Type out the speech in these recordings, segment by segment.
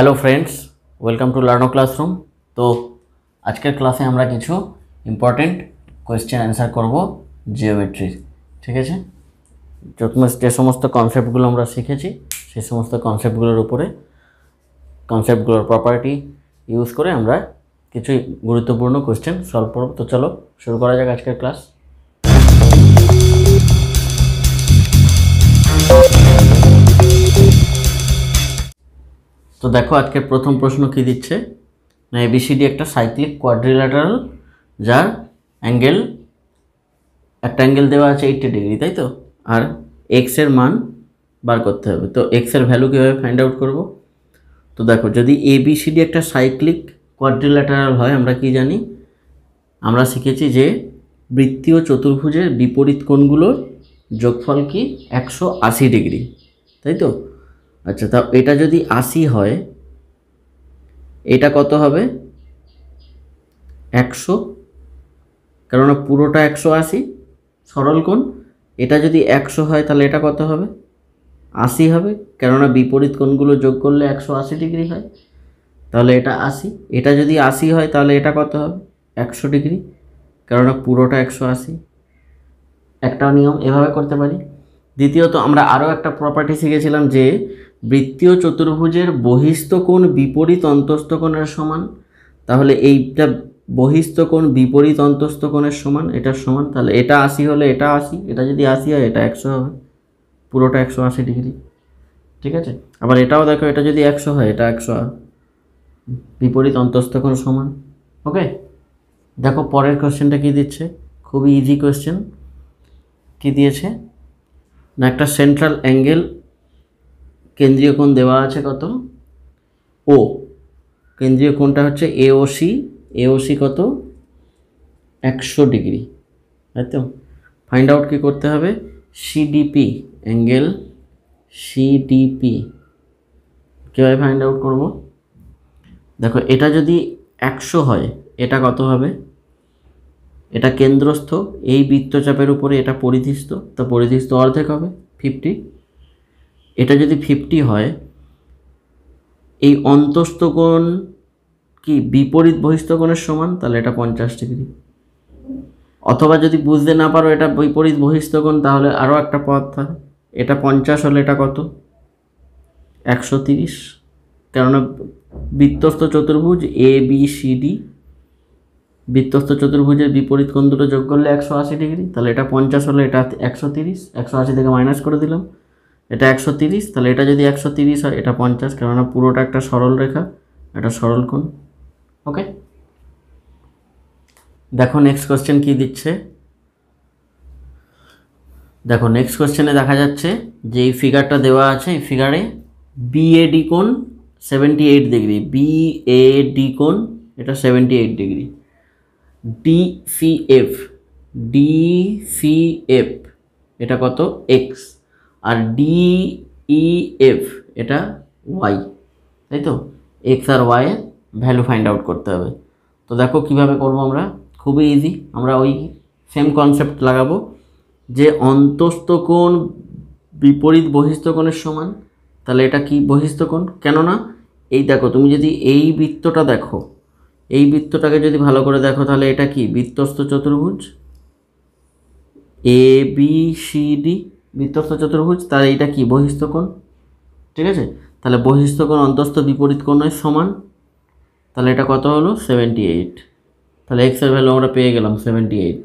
Hello friends welcome to Learno classroom তো আজকের ক্লাসে আমরা কিছু ইম্পর্টেন্ট কোয়েশ্চেন অ্যান্সার করব জিওমেট্রির ঠিক আছে? যে সমস্ত কনসেপ্টগুলো আমরা শিখেছি, সেই সমস্ত কনসেপ্টগুলোর উপরে কনসেপ্টগুলোর প্রপার্টি ইউজ করে আমরা কিছু গুরুত্বপূর্ণ কোয়েশ্চেন সলভ করব। তো চলো, শুরু করা যাক আজকের ক্লাস তো দেখো আজকের প্রথম প্রশ্ন কি দিচ্ছে? না এবিসিডি একটা সাইক্লিক কোয়াড্রিল্যাটারাল যার অ্যাঙ্গেল একটা অ্যাঙ্গেল দেওয়া আছে এইটটি ডিগ্রি তাই তো? আর এক্সের মান বার করতে হবে। তো এক্সের ভ্যালু কীভাবে ফাইন্ড আউট করব? তো দেখো, যদি এবিসিডি একটা সাইক্লিক কোয়াড্রিল্যাটারাল হয়, আমরা কি জানি? আমরা শিখেছি যে বৃত্তীয় চতুর্ভুজের বিপরীত কোণগুলোর যোগফল কি? একশো আশি ডিগ্রি তাই তো? আচ্ছা তা এটা যদি আশি হয়, এটা কত হবে? একশো। কেননা পুরোটা একশো আশি, সরল কোণ। এটা যদি একশো হয়, তাহলে এটা কত হবে? আশি হবে। কেননা বিপরীত কোণগুলো যোগ করলে একশো আশি ডিগ্রি হয়। তাহলে এটা আশি। এটা যদি আশি হয়, তাহলে এটা কত হবে? একশো ডিগ্রি। কেননা পুরোটা একশো আশি। একটাও নিয়ম এভাবে করতে পারি। দ্বিতীয়ত, আমরা আরও একটা প্রপার্টি শিখেছিলাম যে বৃত্তীয় চতুর্ভুজের বহিস্থ কোণ বিপরীত অন্তস্থ কোণের সমান? তাহলে এইটা বহিস্থ কোণ বিপরীত অন্তস্থ কোণের সমান, এটার সমান? তাহলে এটা আশি হলে এটা আশি, এটা যদি আশি হয়, এটা একশো হবে। পুরোটা একশো আশি ডিগ্রি। ঠিক আছে? আবার এটাও দেখো, এটা যদি একশো হয়, এটা একশো বিপরীত অন্তস্থ কোণ সমান। ওকে? দেখো, পরের কোশ্চেনটা কি দিচ্ছে? খুবই ইজি কোশ্চেন কি দিয়েছে? না, একটা সেন্ট্রাল অ্যাঙ্গেল কেন্দ্রীয় কোণ দেওয়া আছে কত? ও, কেন্দ্রীয় কোণটা হচ্ছে এওসি এওসি কত? একশো ডিগ্রি, তাই তো? ফাইন্ড আউট কী করতে হবে? সিডিপি অ্যাঙ্গেল সিডিপি কীভাবে ফাইন্ড আউট করব? দেখো, এটা যদি একশো হয়, এটা কত হবে? এটা কেন্দ্রস্থ, এই বৃত্তচাপের উপরে এটা পরিধিস্থ, তো পরিধিস্থ অর্ধেক হবে ফিফটি এটা যদি ফিফটি হয়, এই অন্তস্থ কোণ কি বিপরীত বহিস্থ কোণের সমান? তাহলে এটা পঞ্চাশ ডিগ্রি। অথবা যদি বুঝতে না পারো এটা বিপরীত বহিস্থ কোণ তাহলে আরও একটা পথ থাকে। এটা পঞ্চাশ হলে এটা কত? একশো তিরিশ। কেননা বৃত্তস্থ চতুর্ভুজ এ বি সি ডি বৃত্তস্থ চতুর্ভুজের বিপরীত কোণ দুটো যোগ করলে একশো আশি ডিগ্রি। তাহলে এটা পঞ্চাশ হলে এটা একশো তিরিশ। একশো আশি থেকে মাইনাস করে দিলাম। এটা একশো তিরিশ, তাহলে এটা যদি একশো তিরিশ হয়, এটা পঞ্চাশ, কেননা পুরোটা একটা সরল রেখা, এটা সরল কোণ। ওকে দেখো নেক্সট কোশ্চেন কি দিচ্ছে? দেখো নেক্সট কোশ্চেনে দেখা যাচ্ছে যে এই ফিগারটা দেওয়া আছে, এই ফিগারে বিএডি কোণ সেভেন্টি এইট ডিগ্রি বিএডি কোণ এটা seventy eight degree DCF DCF এটা কত? এক্স আর ডিইএফ এটা ওয়াই তাই তো? এক্স আর ওয়াই এর ভ্যালু ফাইন্ড আউট করতে হবে। তো দেখো কীভাবে করব আমরা? খুবই ইজি আমরা ওই সেম কনসেপ্ট লাগাবো যে অন্তস্থ কোণ বিপরীত বহিস্থ কোণের সমান, তাহলে এটা কি বহিস্থ কোণ? কেননা এই দেখো, তুমি যদি এই বৃত্তটা দেখো, এই বৃত্তটাকে যদি ভালো করে দেখো, তাহলে এটা কি? বৃত্তস্থ চতুর্ভুজ? এ বি সি ডি বৃত্তস্থ চতুর্ভুজ, তাহলে এটা কি? বহিস্থ কোণ। ঠিক আছে? তাহলে বহিস্থ কোণ অন্তস্থ বিপরীত কোণের সমান। তাহলে এটা কত হলো? সেভেন্টি এইট তাহলে এক্সের ভ্যালু আমরা পেয়ে গেলাম সেভেন্টি এইট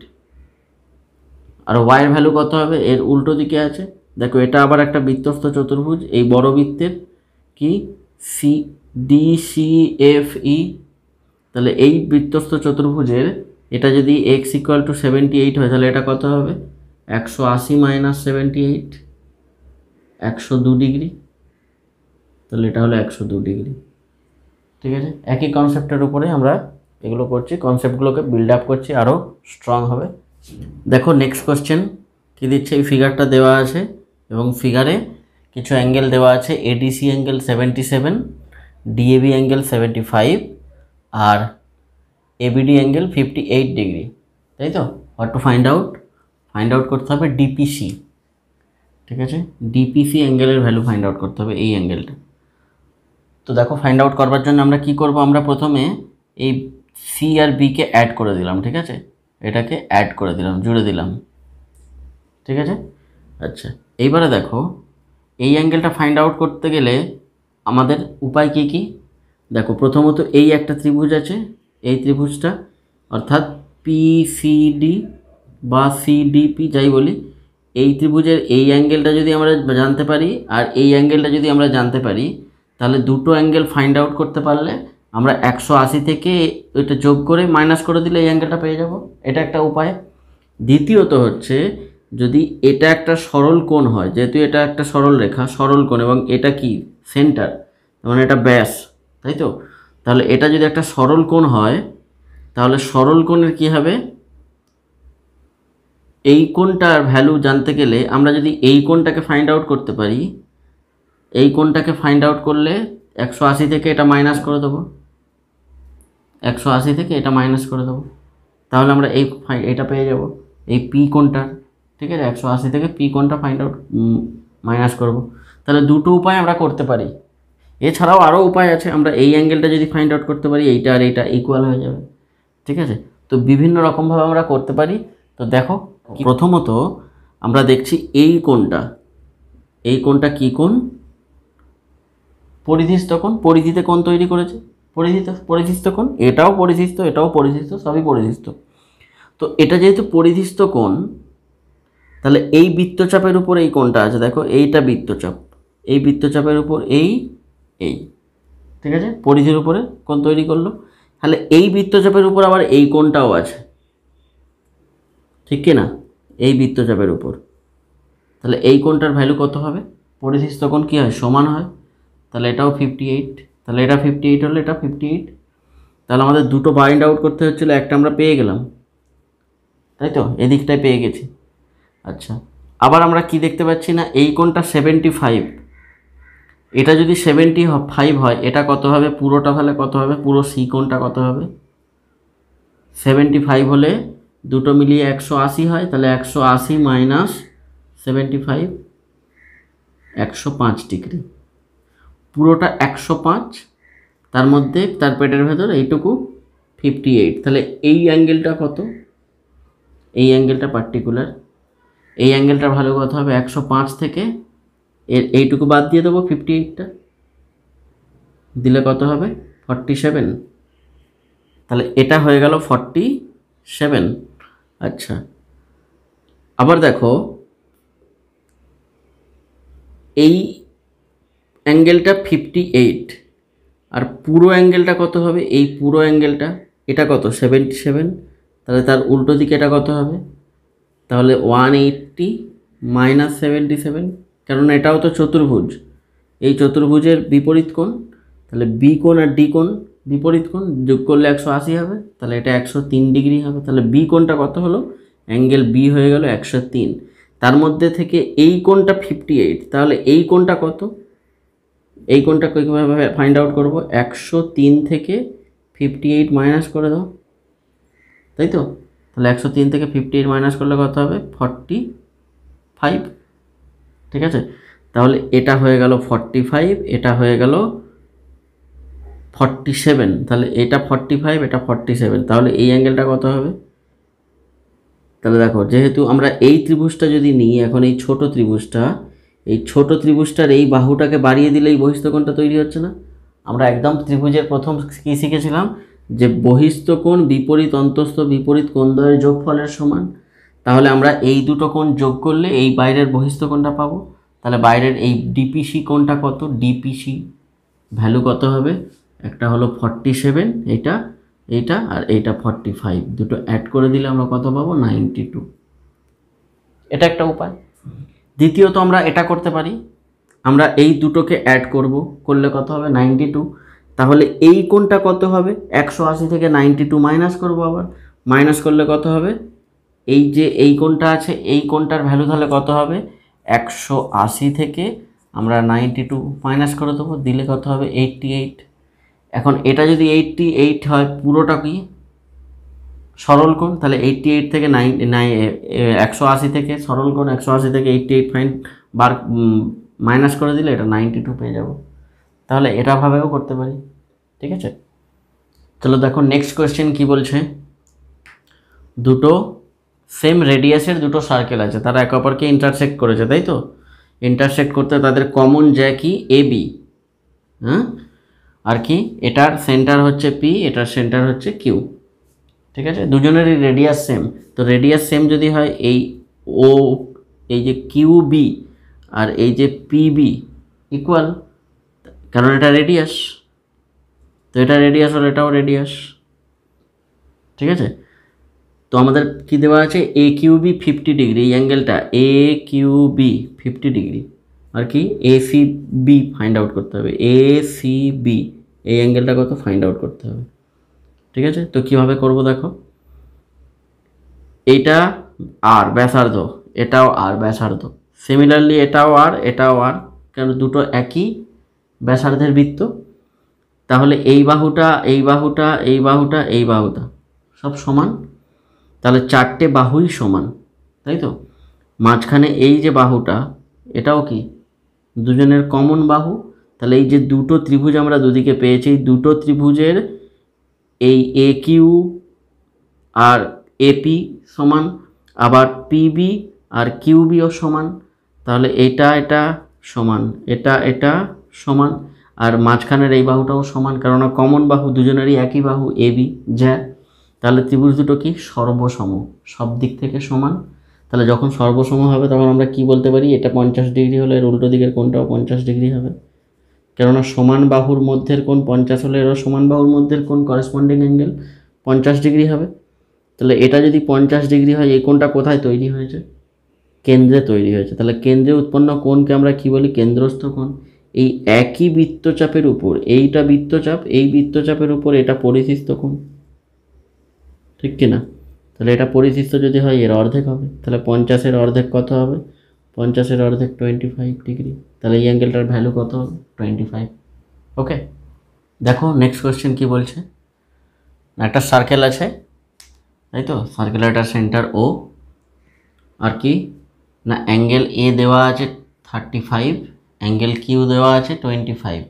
আর ওয়াইয়ের ভ্যালু কত হবে? এর উল্টো দিকে আছে। দেখো, এটা আবার একটা বৃত্তস্থ চতুর্ভুজ। এই বড় বৃত্তের কি? C D C F E তাহলে এই বৃত্তস্থ চতুর্ভুজের এটা যদি x equal to seventy eight হয়, তাহলে এটা কত হবে? একশো আশি মাইনাস সেভেন্টি এইট একশো দু ডিগ্রি তাহলে এটা হলো একশো দু ডিগ্রি ঠিক আছে? একই কনসেপ্টের উপরে আমরা এগুলো করছি কনসেপ্টগুলোকে বিল্ড আপ করছি আরও স্ট্রং হবে। দেখো নেক্সট কোশ্চেন কী দিচ্ছে? এই ফিগারটা দেওয়া আছে, এবং ফিগারে কিছু অ্যাঙ্গেল দেওয়া আছে ADC angle seventy seven DAB angle seventy five আর ABD angle fifty eight degree তাই তো? What to find out find out করতে হবে ডিপিসি ঠিক আছে? ডিপিসি অ্যাঙ্গেলের ভ্যালু ফাইন্ড আউট করতে হবে এই অ্যাঙ্গেলটা তো দেখো ফাইন্ড আউট করবার জন্য আমরা কি করব? আমরা প্রথমে এই সি আর বিকে অ্যাড করে দিলাম, ঠিক আছে? এটাকে অ্যাড করে দিলাম, জুড়ে দিলাম। ঠিক আছে? আচ্ছা এইবারে দেখো, এই অ্যাঙ্গেলটা ফাইন্ড আউট করতে গেলে আমাদের উপায় কী কী? দেখো, প্রথমত এই একটা ত্রিভুজ আছে, এই ত্রিভুজটা, অর্থাৎ পিসিডি বা সিডিপি যাই বলি, এই ত্রিভুজের এই অ্যাঙ্গেলটা যদি আমরা জানতে পারি আর এই অ্যাঙ্গেলটা যদি আমরা জানতে পারি, তাহলে দুটো অ্যাঙ্গেল ফাইন্ড আউট করতে পারলে আমরা একশো আশি থেকে এটা যোগ করে মাইনাস করে দিলে এই অ্যাঙ্গেলটা পেয়ে যাব। এটা একটা উপায়। দ্বিতীয়ত হচ্ছে, যদি এটা একটা সরল কোণ হয়, যেহেতু এটা একটা সরল রেখা, সরল কোণ এবং এটা কি? সেন্টার মানে এটা ব্যাস, তাই তো? তাহলে এটা যদি একটা সরল কোণ হয়, তাহলে সরল কোণের কী হবে? এই কোণটার ভ্যালু জানতে গেলে আমরা যদি এই কোণটাকে ফাইন্ড আউট করতে পারি, এই কোণটাকে ফাইন্ড আউট করলে একশো আশি থেকে এটা মাইনাস করে দেবো। একশো আশি থেকে এটা মাইনাস করে দেবো। তাহলে আমরা এই এটা পেয়ে যাব, এই পি কোণটার, ঠিক আছে? একশো আশি থেকে পি কোণটা ফাইন্ড আউট মাইনাস করব। তাহলে দুটো উপায় আমরা করতে পারি। এছাড়াও আরও উপায় আছে, আমরা এই অ্যাঙ্গেলটা যদি ফাইন্ড আউট করতে পারি, এইটা আর এইটা ইকুয়াল হয়ে যাবে। ঠিক আছে? তো বিভিন্ন রকমভাবে আমরা করতে পারি। তো দেখো প্রথমত আমরা দেখছি এই কোণটা। এই কোণটা কী কোণ? পরিধিস্থ কোণ। পরিধিতে কোণ তৈরি করেছে। পরিধিত, পরিধিস্থ কোণ। এটাও পরিধিস্থ এটাও পরিধিস্থ, সবই পরিধিস্থ। তো এটা যেহেতু পরিধিস্থ কোণ, তাহলে এই বৃত্তচাপের উপর এই কোণটা আছে। দেখো, এইটা বৃত্তচাপ। এই বৃত্তচাপের উপর এই এই। ঠিক আছে? পরিধির উপরে কোণ তৈরি করল। তাহলে এই বৃত্তচাপের উপর আবার এই কোণটাও আছে। ঠিক কি না? এই বৃত্তচাপের উপর। তাহলে এই কোণটার ভ্যালু কত হবে? পরিধিস্থ কোণ কী হয়? সমান হয়। তাহলে এটাও ফিফটি এইট তাহলে এটা ফিফটি এইট হলে এটা ফিফটি এইট তাহলে আমাদের দুটো বাইন্ড আউট করতে হচ্ছিল, একটা আমরা পেয়ে গেলাম। তাই তো? এদিকটায় পেয়ে গেছি। আচ্ছা আবার আমরা কি দেখতে পাচ্ছি না? এই কোণটা সেভেন্টি ফাইভ এটা যদি সেভেন্টি ফাইভ হয়, এটা কত হবে? পুরোটা তাহলে কত হবে? পুরো সি কোণটা কত হবে? সেভেন্টি ফাইভ হলে দুটো মিলিয়ে একশো আশি হয়, তাহলে একশো আশি মাইনাস সেভেন্টি ফাইভ একশো পাঁচ ডিগ্রি পুরোটা একশো পাঁচ, তার মধ্যে তার পেটের ভেতর এইটুকু ফিফটি এইট তাহলে এই অ্যাঙ্গেলটা কত? এই অ্যাঙ্গেলটা পার্টিকুলার এই অ্যাঙ্গেলটা ভালো কত হবে একশো পাঁচ থেকে, এর এইটুকু বাদ দিয়ে দেবো ফিফটি এইটটা দিলে কত হবে? ফর্টি সেভেন তাহলে এটা হয়ে গেল ফর্টি সেভেন আচ্ছা। আবার দেখো, এই অ্যাঙ্গেলটা ফিফটি এইট আর পুরো অ্যাঙ্গেলটা কত হবে? এই পুরো অ্যাঙ্গেলটা, এটা কত? সেভেন্টি সেভেন তাহলে তার উল্টো দিকে এটা কত হবে? তাহলে one eighty minus seventy seven কারণ এটাও তো চতুর্ভুজ। এই চতুর্ভুজের বিপরীত কোণ, তাহলে বি কোণ আর ডি কোণ বিপরীত কোণ যোগ করলে একশো আশি হবে, তাহলে এটা একশো তিন ডিগ্রি হবে, তাহলে বি কোণটা কত হলো? অ্যাঙ্গেল বি হয়ে গেল একশো তিন। তার মধ্যে থেকে এই কোণটা ফিফটি এইট তাহলে এই কোণটা কত? এই কোণটা কীভাবে ফাইন্ড আউট করব? একশো তিন থেকে ফিফটি এইট মাইনাস করে দাও। তাই তো? তাহলে একশো তিন থেকে ফিফটি এইট মাইনাস করলে কত হবে? ফর্টি ফাইভ ঠিক আছে? তাহলে এটা হয়ে গেল ফর্টি ফাইভ এটা হয়ে গেল ফর্টি সেভেন তাহলে এটা ফর্টি ফাইভ এটা ফর্টি সেভেন তাহলে এই অ্যাঙ্গেলটা কত হবে? তাহলে দেখো, যেহেতু আমরা এই ত্রিভুজটা যদি নিই, এখন এই ছোট ত্রিভুজটা, এই ছোট ত্রিভুজটার এই বাহুটাকে বাড়িয়ে দিলে এই বহিস্থকোণটা তৈরি হচ্ছে না। আমরা একদম ত্রিভুজের প্রথম কী শিখেছিলাম? যে বহিস্থকোণ বিপরীত অন্তস্থ বিপরীত কোণদ্বয়ের যোগফলের সমান। তাহলে আমরা এই দুটো কোণ যোগ করলে এই বাইরের বহিস্থকোণটা পাবো। তাহলে বাইরের এই ডিপিসি কোণটা কত? ডিপিসি ভ্যালু কত হবে? একটা হলো ফর্টি সেভেন এইটা এইটা আর এইটা ফর্টি ফাইভ দুটো অ্যাড করে দিলে আমরা কত পাবো? নাইনটি টু এটা একটা উপায়। দ্বিতীয়ত আমরা এটা করতে পারি। আমরা এই দুটোকে অ্যাড করব। করলে কত হবে? নাইনটি টু তাহলে এই কোণটা কত হবে? একশো আশি থেকে নাইনটি টু মাইনাস করব আবার। মাইনাস করলে কত হবে? এই যে এই কোণটা আছে এই কোণটার ভ্যালু তাহলে কত হবে? একশো আশি থেকে আমরা নাইনটি টু মাইনাস করে দেবো। দিলে কত হবে? এইটটি এইট এখন এটা যদি এইটটি এইট হয় পুরোটা কি সরল কোণ, তাহলে এইটটি এইট থেকে নাইন নাই একশো আশি থেকে সরল কোণ, একশো আশি থেকে এইটটি এইট ফাইন বার মাইনাস করে দিলে এটা নাইনটি টু পেয়ে যাব। তাহলে এটা ভাবেও করতে পারি, ঠিক আছে? চলো দেখো নেক্সট কোয়েশ্চেন কি বলছে? দুটো সেম রেডিয়াসের দুটো সার্কেল আছে, তারা একে অপরকে ইন্টারসেক্ট করেছে, তাই তো? ইন্টারসেক্ট করতে তাদের কমন যায় কি? এ বি হ্যাঁ? আর কি? এটার সেন্টার হচ্ছে পি এটার সেন্টার হচ্ছে কিউ ঠিক আছে? দুজনেরই রেডিয়াস সেম তো রেডিয়াস সেম যদি হয়, এই ও এই যে কিউ বি আর এই যে পি বি ইকুয়াল কারণ এটা রেডিয়াস তো এটা রেডিয়াস হলে এটাও রেডিয়াস ঠিক আছে? তো আমাদের কি দেওয়া আছে? A Q B fifty degree এই অ্যাঙ্গেলটা A Q B fifty degree আর কি? A C B find out করতে হবে। এ সি বি এই অ্যাঙ্গেলটা কত ফাইন্ড আউট করতে হবে। ঠিক আছে? তো কীভাবে করব দেখো? এইটা আর, ব্যাসার্ধ। এটাও আর, ব্যাসার্ধ। সিমিলারলি এটাও আর এটাও আর, কেন দুটো একই ব্যাসার্ধের বৃত্ত? তাহলে এই বাহুটা এই বাহুটা এই বাহুটা এই বাহুটা সব সমান? তাহলে চারটে বাহুই সমান, তাই তো? মাঝখানে এই যে বাহুটা, এটাও কি? দুজনের কমন বাহু, তাহলে এই যে দুটো ত্রিভুজ আমরা দুদিকে পেয়েছি দুটো ত্রিভুজের এই এ কিউ আর এপি সমান, আবার পিবি আর কিউবিও সমান, তাহলে এটা এটা সমান, এটা এটা সমান, আর মাঝখানের এই বাহুটাও সমান, কেননা কমন বাহু দুজনেরই একই বাহু এ বি যা তাহলে ত্রিভুজ দুটো কি সর্বসম সব দিক থেকে সমান তাহলে যখন সর্বসম হবে তখন আমরা কি বলতে পারি? এটা পঞ্চাশ ডিগ্রি হলে এর উল্টো দিকের কোনটাও পঞ্চাশ ডিগ্রি হবে। কেননা সমান বাহুর মধ্যের কোন পঞ্চাশ হলে এরও সমান বাহুর মধ্যের কোন করেসপন্ডিং অ্যাঙ্গেল পঞ্চাশ ডিগ্রি হবে। তাহলে এটা যদি পঞ্চাশ ডিগ্রি হয়, এই কোণটা কোথায় তৈরি হয়েছে? কেন্দ্রে তৈরি হয়েছে। তাহলে কেন্দ্রে উৎপন্ন কোণকে আমরা কি বলি? কেন্দ্রস্থ কোণ। এই একই বৃত্তচাপের উপর, এইটা বৃত্তচাপ, এই বৃত্তচাপের উপর এটা পরিশিষ্ট কোণ। ঠিক কি না তাহলে এটা পরিশিষ্ট যদি হয়, এর অর্ধেক হবে। তাহলে পঞ্চাশের অর্ধেক কত হবে? পঞ্চাশের অর্ধেক টোয়েন্টি ফাইভ ডিগ্রি তাহলে এই অ্যাঙ্গেলটার ভ্যালু কত হবে? টোয়েন্টি ফাইভ ওকে দেখো নেক্সট কোয়েশ্চেন কি বলছে? একটা সার্কেল আছে, তাই তো? সার্কেলের একটা সেন্টার ও আর কি? না অ্যাঙ্গেল এ দেওয়া আছে থার্টি ফাইভ অ্যাঙ্গেল কিউ দেওয়া আছে twenty five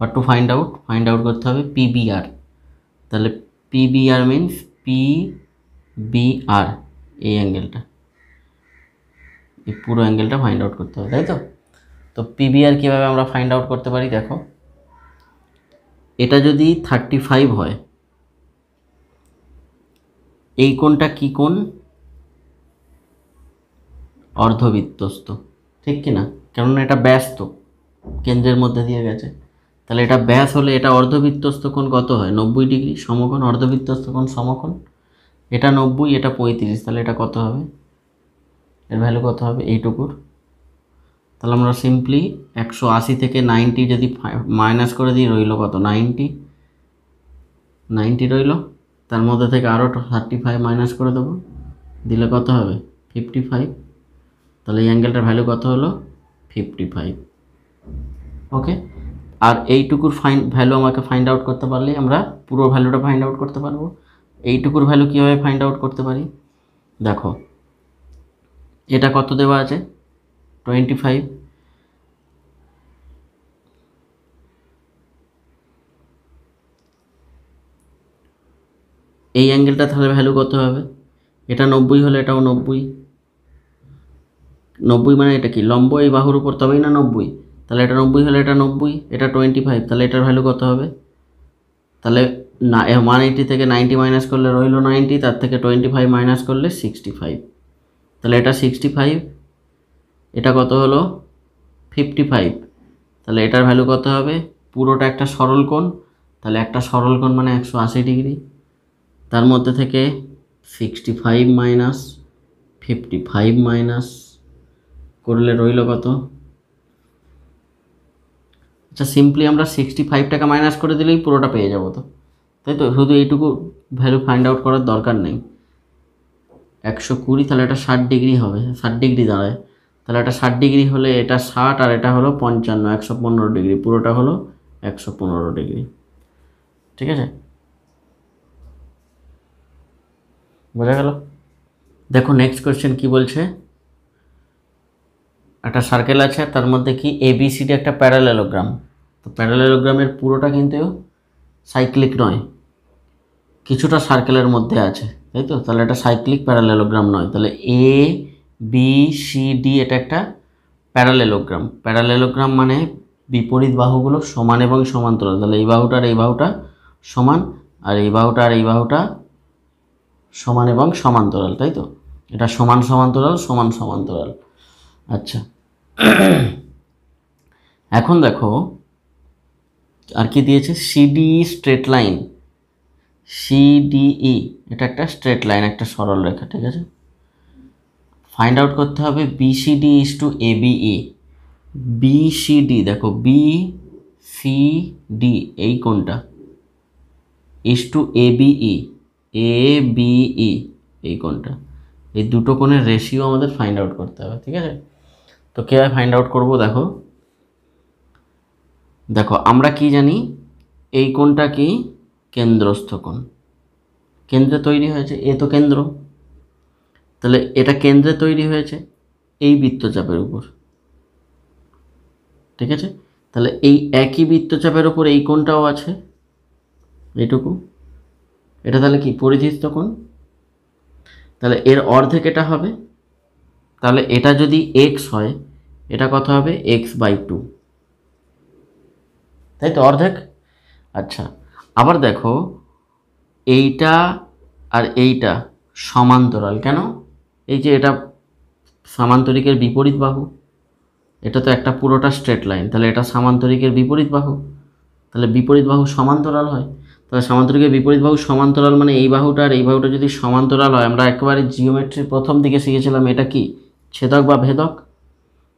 but to find out find out করতে হবে পিবিআর তাহলে PBR means P B R এই অ্যাঙ্গেলটা এই পুরো অ্যাঙ্গেলটা ফাইন্ড আউট করতে হবে, তাই তো? তো পিবিআর কীভাবে আমরা ফাইন্ড আউট করতে পারি, দেখো। এটা যদি থার্টি ফাইভ হয়, এই কোণটা কি কোণ? অর্ধবৃত্তস্ত, ঠিক কি না? কেননা এটা ব্যাস তো কেন্দ্রের মধ্যে দিয়ে গেছে। তাহলে এটা ব্যাস হলে এটা অর্ধবৃত্তস্ত কোণ কত হয়? নব্বই ডিগ্রি সমকোণ, অর্ধবৃত্তস্ত কোণ সমকোণ। এটা নব্বই, এটা পঁয়ত্রিশ, তাহলে এটা কত হবে? এর ভ্যালু কত হবে? এইটুকুর। তাহলে আমরা সিম্পলি একশো আশি থেকে নাইনটি যদি মাইনাস করে দিই, রইল কত? নাইনটি নাইনটি রইল। তার মধ্যে থেকে আরও থার্টি ফাইভ মাইনাস করে দেবো। দিলে কত হবে? ফিফটি ফাইভ তাহলে এই অ্যাঙ্গেলটার ভ্যালু কত হলো? ফিফটি ফাইভ ওকে আর এইটুকুর ফাইন ভ্যালু আমাকে ফাইন্ড আউট করতে পারলেই আমরা পুরো ভ্যালুটা ফাইন্ড আউট করতে পারব। এইটুকুর ভ্যালু কীভাবে ফাইন্ড আউট করতে পারি? দেখো, এটা কত দেওয়া আছে? টোয়েন্টি ফাইভ এই অ্যাঙ্গেলটা তাহলে ভ্যালু কত হবে? এটা নব্বই হলে এটাও নব্বই। নব্বই মানে এটা কি? লম্ব এই বাহুর উপর তবেই না নব্বই? তাহলে এটা নব্বই হলে এটা নব্বই, এটা টোয়েন্টি ফাইভ তাহলে এটার ভ্যালু কত হবে? তাহলে না ওয়ান এইটি থেকে নাইনটি মাইনাস করলে রইল নাইনটি তার থেকে টোয়েন্টি ফাইভ মাইনাস করলে সিক্সটি ফাইভ তাহলে এটা সিক্সটি ফাইভ এটা কত হলো? ফিফটি ফাইভ তাহলে এটার ভ্যালু কত হবে? পুরোটা একটা সরল কোণ, তাহলে একটা সরল কোণ মানে একশো আশি ডিগ্রি। তার মধ্যে থেকে sixty five minus fifty five minus করলে রইল কত? আচ্ছা সিম্পলি আমরা সিক্সটি ফাইভ টাকা মাইনাস করে দিলেই পুরোটা পেয়ে যাব তো। তাই তো? শুধু এইটুকু ভ্যালু ফাইন্ড আউট করার দরকার নেই। একশো কুড়ি, তাহলে এটা ষাট ডিগ্রি হবে। ষাট ডিগ্রি দাঁড়ায়। তাহলে এটা ষাট ডিগ্রি হলে এটা ষাট আর এটা হলো পঞ্চান্ন, একশো পনেরো ডিগ্রি। পুরোটা হলো একশো পনেরো ডিগ্রি। ঠিক আছে? বোঝা গেল? দেখো নেক্সট কোয়েশ্চেন কি বলছে? একটা সার্কেল আছে, তার মধ্যে কি এবিসিডি একটা প্যারালেলোগ্রাম তো প্যারালেলোগ্রামের পুরোটা কিন্তু সাইক্লিক নয়, কিছুটা সার্কেলের মধ্যে আছে, তাই তো? তাহলে এটা সাইক্লিক প্যারালেলোগ্রাম নয়, তাহলে এ বি সি ডি এটা একটা প্যারালেলোগ্রাম প্যারালেলোগ্রাম মানে বিপরীত বাহুগুলো সমান এবং সমান্তরাল, তাহলে এই বাহুটা আর এই বাহুটা সমান, আর এই বাহুটা আর এই বাহুটা সমান এবং সমান্তরাল, তাই তো? এটা সমান সমান্তরাল সমান সমান্তরাল। আচ্ছা। এখন দেখো আর কি দিয়েছে? সিডিই স্ট্রেট লাইন সিডিই এটা একটা স্ট্রেট লাইন একটা সরল রেখা, ঠিক আছে? ফাইন্ড আউট করতে হবে BCD is to a ABE BCD দেখো বি সি ডি এই কোনটা? Is to a ABE A BE এই কোনটা? এই দুটো কোণের রেশিও আমাদের ফাইন্ড আউট করতে হবে, ঠিক আছে? তো কীভাবে ফাইন্ড আউট করব? দেখো দেখো, আমরা কি জানি? এই কোণটা কি? কেন্দ্রস্থ কোণ। কেন্দ্রে তৈরি হয়েছে, এ তো কেন্দ্র। তাহলে এটা কেন্দ্রে তৈরি হয়েছে এই বৃত্তচাপের উপর। ঠিক আছে? তাহলে এই একই বৃত্তচাপের উপর এই কোণটাও আছে, এইটুকু। এটা তাহলে কি? পরিধিস্থ কোণ। তাহলে এর অর্ধেক এটা হবে। তাহলে এটা যদি এক্স হয়, এটা কত হবে? এক্স বাই টু তাই তো অর্ধেক? আচ্ছা আবার দেখো, এইটা আর এইটা সমান্তরাল কেন? এই যে এটা সামান্তরিকের বিপরীত বাহু, এটা তো একটা পুরোটা স্ট্রেট লাইন তাহলে এটা সামান্তরিকের বিপরীত বাহু, তাহলে বিপরীত বাহু সমান্তরাল হয়? তাহলে সামান্তরিকের বিপরীত বাহু সমান্তরাল মানে এই বাহুটা, আর এই বাহুটা যদি সমান্তরাল হয়, আমরা একেবারে জিওমেট্রির প্রথম দিকে শিখেছিলাম এটা কি? ছেদক বা ভেদক?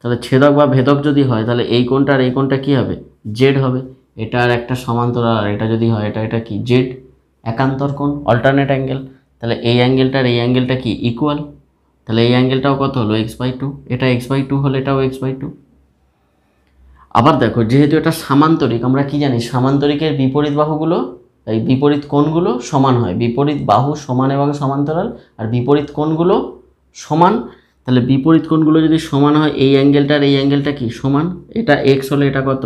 তাহলে ছেদক বা ভেদক যদি হয়, তাহলে এই কোণটা আর এই কোণটা কী হবে? জেড হবে। এটা আর একটা সমান্তরাল আর এটা যদি হয়, এটা এটা কি? জেড একান্তর কোণ অল্টারনেট অ্যাঙ্গেল তাহলে এই অ্যাঙ্গেলটার এই অ্যাঙ্গেলটা কি? ইকুয়াল তাহলে এই অ্যাঙ্গেলটাও কত হলো? এক্স বাই টু এটা এক্স বাই টু হলে, এটাও এক্স বাই টু আবার দেখো, যেহেতু এটা সামান্তরিক, আমরা কি জানি? সামান্তরিকের বিপরীত বাহুগুলো, এই বিপরীত কোণগুলো সমান হয়। বিপরীত বাহু সমান এবং সমান্তরাল, আর বিপরীত কোণগুলো সমান। তাহলে বিপরীত কোণগুলো যদি সমান হয়, এই অ্যাঙ্গেলটার এই অ্যাঙ্গেলটা কি? সমান। এটা এক্স হলে, এটা কত?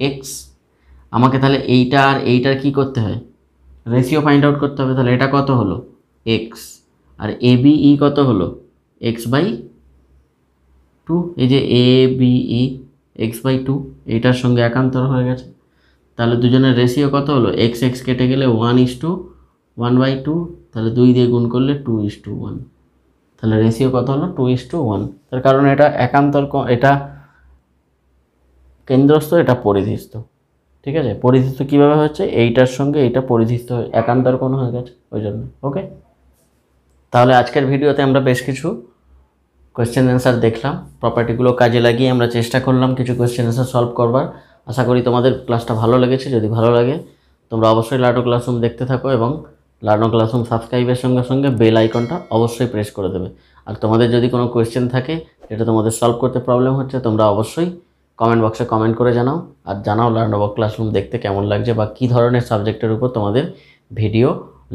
এক্স আমাকে তাহলে এইটা আর এইটার কি করতে হয়? রেশিও ফাইন্ড আউট করতে হবে তাহলে এটা কত হলো? এক্স আর এ বিই কত হলো? এক্স বাই টু এই যে A BE x by two এইটার সঙ্গে একান্তর হয়ে গেছে। তাহলে দুজনের রেশিও কত হলো? এক্স এক্স কেটে গেলে one is to one by two তাহলে দুই দিয়ে গুণ করলে টু ইস টু ওয়ান তাহলে রেশিও কত হলো? টু ইস টু ওয়ান তার কারণ এটা একান্তর এটা কেন্দ্রস্থ, এটা পরিধিস্থ। ঠিক আছে? পরিধিস্থ কীভাবে হচ্ছে? এইটার সঙ্গে এইটা পরিধিস্থ একান্তর কোণ হয়ে গেছে, ওই জন্য ওকে তাহলে আজকের ভিডিওতে আমরা বেশ কিছু কোয়েশ্চেন অ্যান্সার দেখলাম। প্রপার্টিগুলো কাজে লাগিয়ে আমরা চেষ্টা করলাম কিছু কোয়েশ্চেন অ্যান্সার সলভ করবার। আশা করি তোমাদের ক্লাসটা ভালো লেগেছে। যদি ভালো লাগে, তোমরা অবশ্যই লাডো ক্লাসরুম দেখতে থাকো এবং লাডো ক্লাসরুম সাবস্ক্রাইবের সঙ্গে সঙ্গে বেল আইকনটা অবশ্যই প্রেস করে দেবে। আর তোমাদের যদি কোনো কোয়েশ্চেন থাকে, যেটা তোমাদের সলভ করতে প্রবলেম হচ্ছে, তোমরা অবশ্যই কমেন্ট বক্সে কমেন্ট করে জানাও। আর জানাও লার্নব ক্লাসরুম দেখতে কেমন লাগছে বা কী ধরনের সাবজেক্টের উপর তোমাদের ভিডিও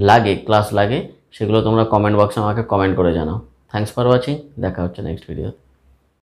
লাগে, ক্লাস লাগে, সেগুলো তোমরা কমেন্ট বক্সে আমাকে কমেন্ট করে জানাও। থ্যাংকস ফর ওয়াচিং দেখা হচ্ছে নেক্সট ভিডিও